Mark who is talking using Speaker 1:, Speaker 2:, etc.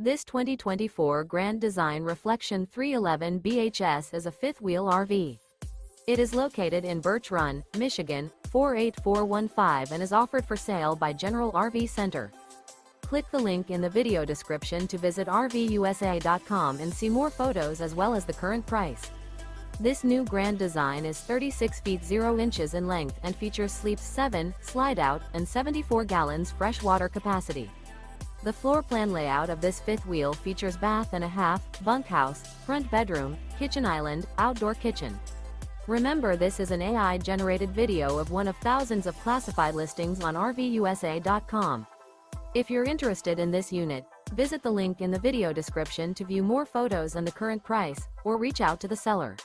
Speaker 1: This 2024 Grand Design Reflection 311 BHS is a fifth-wheel RV. It is located in Birch Run, Michigan, 48415 and is offered for sale by General RV Center. Click the link in the video description to visit RVUSA.com and see more photos as well as the current price. This new Grand Design is 36 feet 0 inches in length and features sleeps 7, slide out, and 74 gallons fresh water capacity. The floor plan layout of this fifth wheel features bath and a half, bunkhouse, front bedroom, kitchen island, outdoor kitchen. Remember this is an AI-generated video of one of thousands of classified listings on RVUSA.com. If you're interested in this unit, visit the link in the video description to view more photos and the current price, or reach out to the seller.